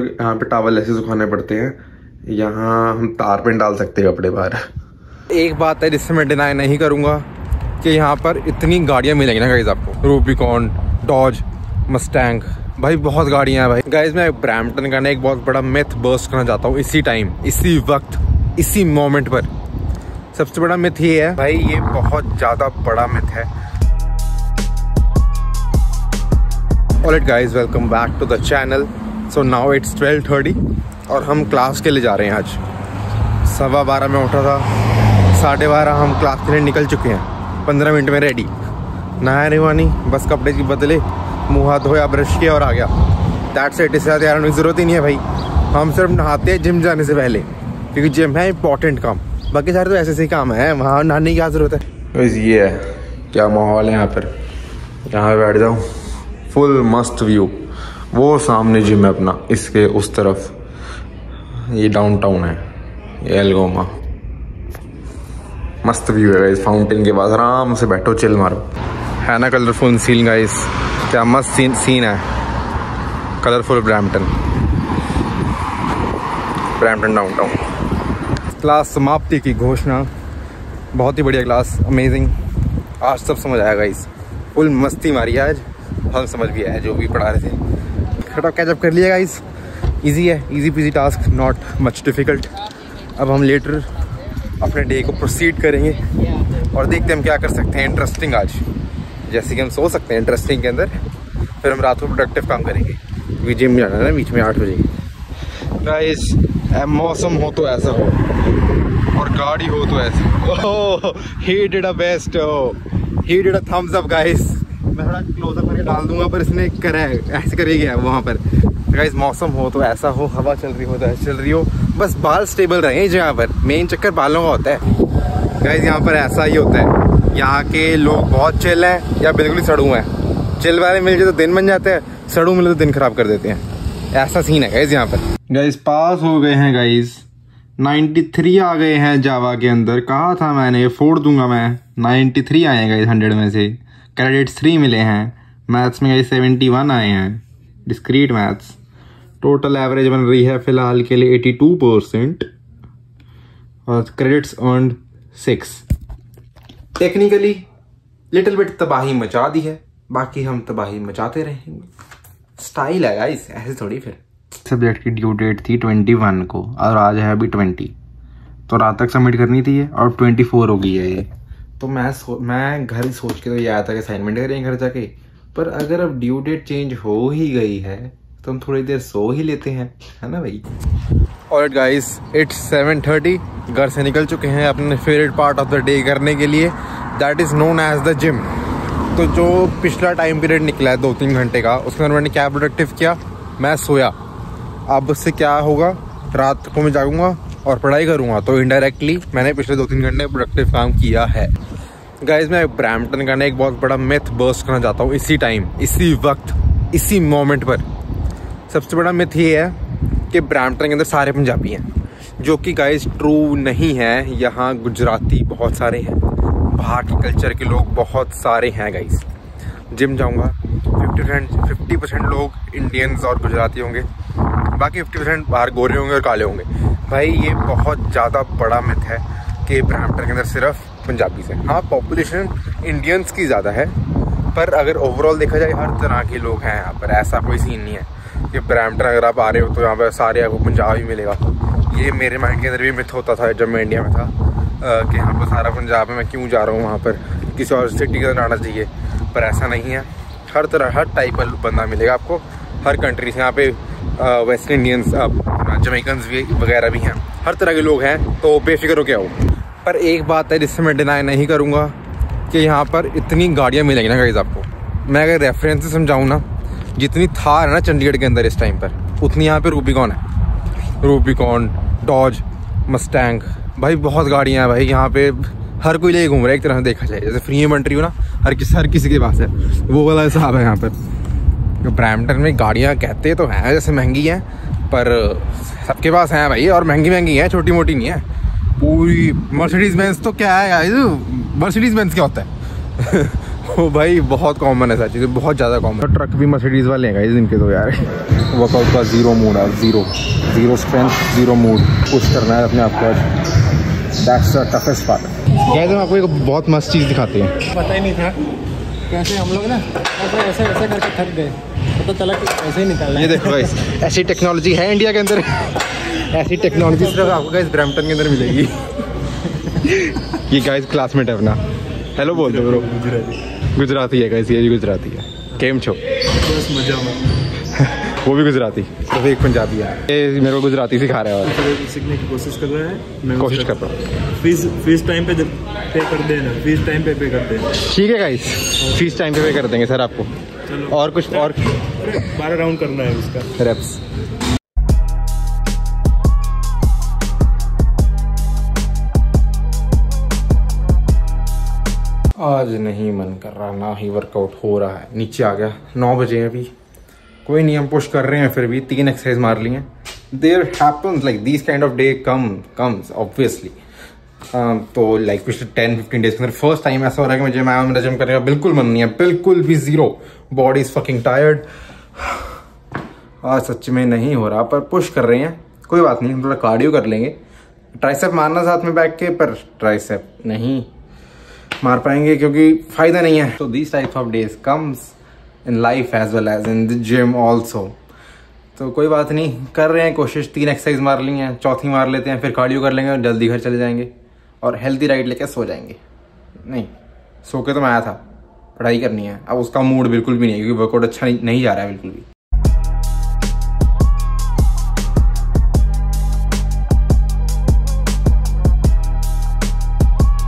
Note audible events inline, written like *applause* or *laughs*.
लोग यहाँ पे टावल ऐसे सुखाने पड़ते हैं। यहाँ हम तार पे डाल सकते हैं कपड़े बाहर। एक बात है जिससे मैं डिनाई नहीं करूँगा कि यहाँ पर इतनी गाड़ियाँ मिलेंगी ना गाइज़ आपको। रूबिकॉन डॉज मस्टैंग भाई बहुत गाड़ियाँ हैं भाई। गाइज़ मैं ब्रैम्पटन का ना एक बहुत बड़ा मिथ बर्स्ट करना चाहता हूँ इसी टाइम इसी वक्त, इसी मोमेंट पर। सबसे बड़ा मिथ ये है, भाई ये बहुत ज़्यादा बड़ा मिथ है। Alright guys welcome back to the channel so now it's twelve thirty और हम क्लास के लिए जा रहे हैं आज। सवा बारह में उठा था। साढ़े बारह हम क्लास के लिए निकल चुके हैं। पंद्रह मिनट में रेडी नहाया रिवानी बस कपड़े की बदले मुँह हाथ धोया ब्रश किया और आ गया। दैट सेट इससे ज़्यादा यार ज़रूरत ही नहीं है भाई। हम सिर्फ़ नहाते हैं जिम जाने से पहले। क्योंकि जिम है इंपॉर्टेंट काम। बाकी सारे तो ऐसे ऐसे काम है। वहाँ नहाने की क्या ज़रूरत है? बस ये है। क्या माहौल है यहाँ पर? यहाँ बैठ जाऊँ। फुल मस्त व्यू वो सामने जिम है अपना, इसके उस तरफ़। ये डाउनटाउन है, ये एलगोमा। मस्त व्यू है इस फाउंटेन के पास। आराम से बैठो चिल मारो। है ना कलरफुल सीन गाइस क्या मस्त सीन सीन है। Colourful Brampton Brampton downtown class समाप्ति की घोषणा। बहुत ही बढ़िया क्लास अमेजिंग आज सब समझ आया गाइस फुल मस्ती मारी आज। हम समझ भी आया जो भी पढ़ा रहे थे। खटा कैचअप कर लिया गाइस इजी है easy PG task not much difficult अब हम लेटर अपने डे को प्रोसीड करेंगे और देखते हैं हम क्या कर सकते हैं. इंटरेस्टिंग आज. जैसे कि हम सो सकते हैं इंटरेस्टिंग के अंदर. फिर हम रात को प्रोडक्टिव काम करेंगे. क्योंकि जिम जाना है ना, बीच में आठ बजे. गाइस मौसम हो तो ऐसा हो और गाड़ी हो तो ऐसी ओह ही डिड अ बेस्ट हो he did a thumbs up guys मैं थोड़ा क्लोजअप करके डाल दूँगा, पर इसने करा है, ऐसे कर गया वहाँ पर। गाइस मौसम हो तो ऐसा हो, हवा चल रही हो तो ऐसे चल रही हो। बस बाल स्टेबल रहे जहाँ पर। मेन चक्कर बालों का होता है। गाइस यहाँ पर ऐसा ही होता है। यहाँ के लोग बहुत चिल हैं, या बिल्कुल ही सड़ू हैं। चिल वाले मिल जाए तो दिन बन जाते हैं, सड़ू मिले तो दिन खराब कर देते हैं। ऐसा सीन है गाइज़ यहाँ पर। गाइज़ पास हो गए हैं गाइज़ 93 आ गए हैं जावा के अंदर। कहा था मैंने फोड़ दूँगा मैं। 93 आए हैं गाइज़ हंड्रेड में से। क्रेडिट्स थ्री मिले हैं। मैथ्स में सेवेंटी वन आए हैं। डिस्क्रीट मैथ्स टोटल एवरेज बन रही है फ़िलहाल के लिए एटी टू परसेंट और credits earn six technically little bit तबाही मचा दी है। बाकी हम तबाही मचाते रहेंगे। स्टाइल है गाइस ऐसे थोड़ी फिर। सब्जेक्ट की ड्यू डेट थी ट्वेंटी वन को और आज है अभी ट्वेंटी तो रात तक सबमिट करनी थी और ट्वेंटी फोर हो गई है ये। तो मैं सो, मैं घर ही सोच के तो ये आया था कि असाइनमेंट करेंगे घर जाके। पर अगर अब ड्यू डेट चेंज हो ही गई है तो हम थोड़ी देर सो ही लेते हैं, है ना भाई? और गाइस इट्स सेवन थर्टी घर से निकल चुके हैं अपने favourite part of the day करने के लिए। That is known as the gym तो जो पिछला टाइम पीरियड निकला है दो तीन घंटे का, उसके अंदर मैंने क्या प्रोडक्टिव किया? मैं सोया। अब उससे क्या होगा? रात को मैं जागूँगा। और पढ़ाई करूँगा तो इनडायरेक्टली मैंने पिछले दो तीन घंटे प्रोडक्टिव काम किया है। गाइज़ मैं ब्रैम्पटन का ना एक बहुत बड़ा मिथ बर्स्ट करना चाहता हूँ इसी टाइम इसी वक्त, इसी मोमेंट पर। सबसे बड़ा मिथ ये है कि ब्रैम्पटन के अंदर सारे पंजाबी हैं, जो कि गाइज़ ट्रू नहीं है। यहाँ गुजराती बहुत सारे हैं, बाहर के कल्चर के लोग बहुत सारे हैं गाइज़ जिम जाऊँगा फिफ्टी परसेंट फिफ्टी परसेंट लोग इंडियंस और गुजराती होंगे, बाकी फिफ्टी परसेंट बाहर गोरे होंगे और काले होंगे। भाई, ये बहुत ज़्यादा बड़ा मिथ है कि ब्रैम्पटन के अंदर सिर्फ़ पंजाबी से। हाँ पॉपुलेशन इंडियंस की ज़्यादा है, पर अगर ओवरऑल देखा जाए, हर तरह के लोग हैं यहाँ पर, ऐसा कोई सीन नहीं है कि ब्रैम्पटन अगर आप आ रहे हो तो यहाँ पर सारे आपको पंजाबी मिलेगा। ये मेरे माइंड के अंदर भी मिथ होता था, जब मैं इंडिया में था कि यहाँ पर सारा पंजाब है, मैं क्यों जा रहा हूँ वहाँ पर? किसी और सिटी के अंदर आना चाहिए, पर ऐसा नहीं है। हर तरह, हर टाइप का बंदा मिलेगा आपको, हर कंट्री से यहाँ पे वेस्ट इंडियंस जमैकन्स भी वगैरह भी हैं। हर तरह के लोग हैं तो बेफिक्र हो क्या हो पर एक बात है, जिससे मैं डिनाई नहीं करूँगा, कि यहाँ पर इतनी गाड़ियाँ मिलेंगी ना गाइज़ आपको। मैं अगर रेफरेंस से समझाऊँ ना, जितनी थार है ना चंडीगढ़ के अंदर इस टाइम पर, उतनी यहाँ पे रूबीकॉन है। रूबीकॉन डॉज मस्टैंग भाई बहुत गाड़ियाँ हैं भाई, यहाँ पे हर कोई ले घूम रहा है, एक तरह से देखा जाए। जैसे फ्री रही हो ना, हर किसी हर किसी के पास है। वो वाला हिसाब है यहाँ पर। ब्रैम्पटन में गाड़ियाँ कहते तो हैं, जैसे महँगी हैं पर सबके पास हैं भाई और महँगी महँगी हैं छोटी मोटी नहीं है। पूरी मर्सिडीज बेंस तो क्या है मर्सिडीज बेंस क्या होता है? *laughs* वो भाई बहुत कॉमन है सर चीज़ बहुत ज़्यादा कॉमन ट्रक भी मर्सिडीज वाले हैं गाइस इनके तो यार। वर्कआउट का ज़ीरो मूड है zero zero strength zero mood push करना है अपने आप को that's the toughest part guys हम आपको एक बहुत मस्त चीज़ दिखाते हैं। पता ही नहीं था। कैसे हम लोग ना ऐसे ऐसे करके थक गए। पता चला कि ऐसे ही निकालना ये है देखो गाइस ऐसी टेक्नोलॉजी है इंडिया के अंदर। ऐसी टेक्नोलॉजी सिर्फ़ आपको गाइस ब्रैम्पटन के अंदर मिलेगी। ये गाइस क्लासमेट है अपना। हेलो बोल दो ब्रो गुजराती। है गाइस ये गुजराती है। केम छो बस मज़ा में वो भी गुजराती। तो एक पंजाबी है। ये मेरे को गुजराती सिखा रहा है और। सीखने की कोशिश कर रहा है। मैं कोशिश कर रहा हूँ। फ़ीस फ़ीस टाइम पे पे कर देना फ़ीस टाइम पे पे कर देना। ठीक है गाइस फ़ीस टाइम पे पे कर देंगे सर आपको। चलो। और कुछ और बारह राउंड करना है उसका। रेप्स आज नहीं मन कर रहा ना ही वर्कआउट हो रहा है। नीचे आ गया नौ बजे अभी। कोई नहीं, हम पुश कर रहे हैं, फिर भी तीन एक्सरसाइज मार लिए there happens like this kind of day come comes obviously तो लाइक पिछले टेन फिफ्टीन डेज़ के अंदर फ़र्स्ट टाइम ऐसा हो रहा है कि मुझे मैं मेरा जिम करने का बिल्कुल मन नहीं है, बिल्कुल भी zero body is fucking tired आज सच में नहीं हो रहा, पर पुश कर रहे हैं। कोई बात नहीं, हम थोड़ा कार्डियो कर लेंगे। ट्राइसेप मारना साथ में बैठ के, पर ट्राइसेप नहीं मार पाएँगे, क्योंकि फ़ायदा नहीं है। तो this types of days comes in life as well as in the gym also तो कोई बात नहीं, कर रहे हैं, कोशिश तीन एक्सरसाइज मार ली हैं, चौथी मार लेते हैं, फिर कार्डियो कर लेंगे और जल्दी घर चले जाएँगे और हेल्थी डाइट लेके सो जाएँगे। नहीं, सो के तो मैं आया था, पढ़ाई करनी है, अब उसका मूड बिल्कुल भी नहीं क्योंकि वर्कआउट अच्छा नहीं जा रहा है बिल्कुल भी।